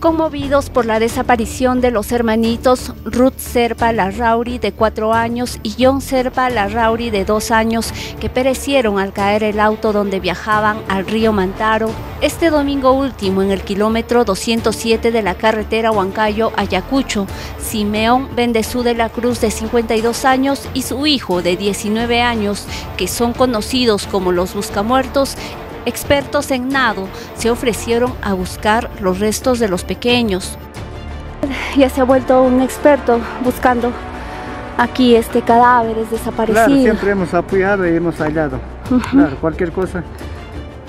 conmovidos por la desaparición de los hermanitos Ruth Serpa Larrauri de cuatro años y John Serpa Larrauri de dos años que perecieron al caer el auto donde viajaban al río Mantaro este domingo último en el kilómetro 207 de la carretera Huancayo Ayacucho, Simeón Bendezú de la Cruz de 52 años y su hijo de 19 años, que son conocidos como los buscamuertos, Expertos en nado se ofrecieron a buscar los restos de los pequeños. Ya se ha vuelto un experto buscando aquí este cadáveres desaparecidos. Claro, siempre hemos apoyado y hemos hallado. Claro, cualquier cosa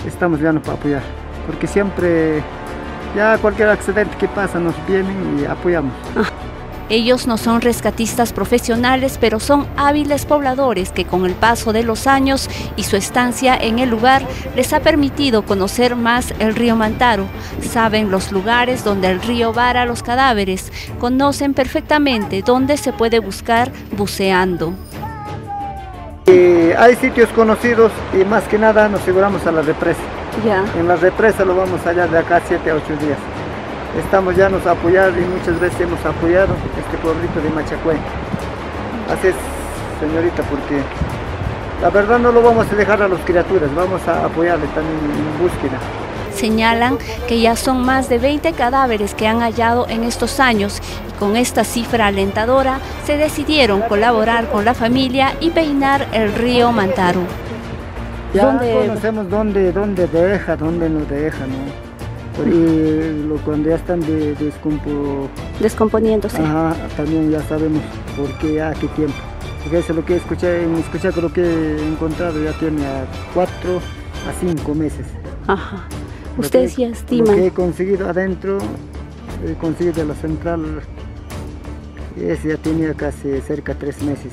estamos ya para apoyar. Porque siempre, ya cualquier accidente que pasa nos vienen y apoyamos. Ah. Ellos no son rescatistas profesionales, pero son hábiles pobladores que con el paso de los años y su estancia en el lugar les ha permitido conocer más el río Mantaro. Saben los lugares donde el río vara los cadáveres, conocen perfectamente dónde se puede buscar buceando. Eh, hay sitios conocidos y más que nada nos aseguramos a la represa. Ya. En la represa lo vamos allá de acá 7 a 8 días estamos ya nos apoyado y muchas veces hemos apoyado este pueblito de Machacué. Así es, señorita, porque la verdad no lo vamos a dejar a las criaturas, vamos a apoyarles también en búsqueda. Señalan que ya son más de 20 cadáveres que han hallado en estos años y con esta cifra alentadora se decidieron colaborar con la familia y peinar el río Mantaro. Ya conocemos dónde, dónde deja, dónde nos deja, ¿no? Y lo, cuando ya están de, descomponiéndose. también ya sabemos por qué, a qué tiempo. Porque eso es lo que escuché, en escuchar lo que he encontrado ya tiene a cuatro a cinco meses. Ajá. ¿Ustedes ya estiman? Lo que he conseguido adentro, he conseguido de la central, ese ya tenía casi cerca de tres meses.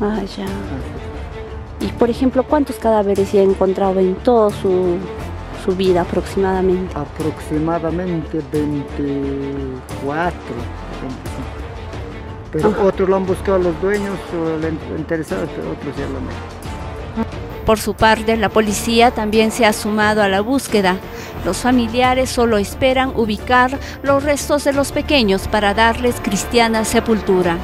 Ah, ya. Y por ejemplo, ¿cuántos cadáveres ya he encontrado en todo su su vida aproximadamente? Aproximadamente 24, Pero otros lo han buscado los dueños o interesados, pero otros ya lo han Por su parte, la policía también se ha sumado a la búsqueda. Los familiares solo esperan ubicar los restos de los pequeños para darles cristiana sepultura.